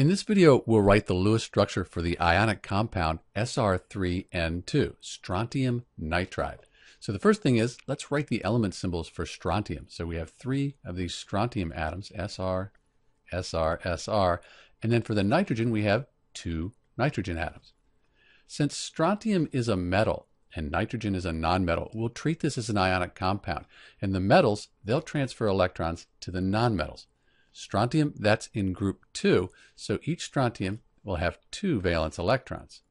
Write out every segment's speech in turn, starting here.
In this video, we'll write the Lewis structure for the ionic compound Sr3N2, strontium nitride. So the first thing is, let's write the element symbols for strontium. So we have three of these strontium atoms, Sr, Sr, Sr, and then for the nitrogen, we have two nitrogen atoms. Since strontium is a metal and nitrogen is a nonmetal, we'll treat this as an ionic compound. And the metals, they'll transfer electrons to the nonmetals. Strontium, that's in group 2, so each strontium will have two valence electrons.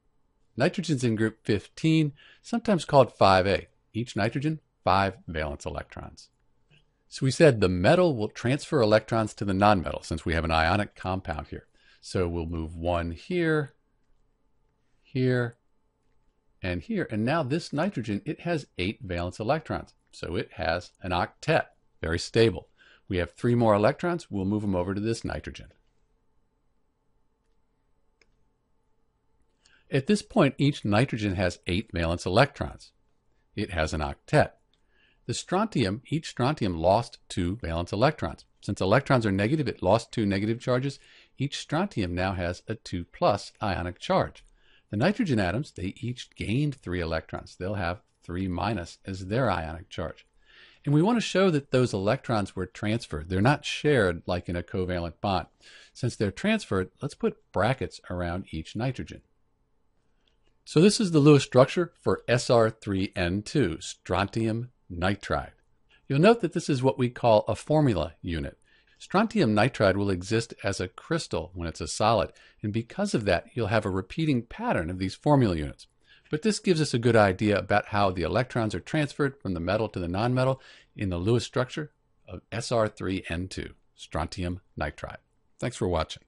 Nitrogen's in group 15, sometimes called 5a. Each nitrogen, five valence electrons. So we said the metal will transfer electrons to the nonmetal since we have an ionic compound here. So we'll move one here, here, and here. And now this nitrogen, it has eight valence electrons. So it has an octet, very stable. We have three more electrons. We'll move them over to this nitrogen. At this point, each nitrogen has eight valence electrons. It has an octet. The strontium, each strontium lost two valence electrons. Since electrons are negative, it lost two negative charges. Each strontium now has a 2 plus ionic charge. The nitrogen atoms, they each gained three electrons. They'll have 3 minus as their ionic charge. And we want to show that those electrons were transferred. They're not shared like in a covalent bond. Since they're transferred, let's put brackets around each nitrogen. So this is the Lewis structure for Sr3N2, strontium nitride. You'll note that this is what we call a formula unit. Strontium nitride will exist as a crystal when it's a solid, and because of that, you'll have a repeating pattern of these formula units. But this gives us a good idea about how the electrons are transferred from the metal to the nonmetal in the Lewis structure of Sr3N2, strontium nitride. Thanks for watching.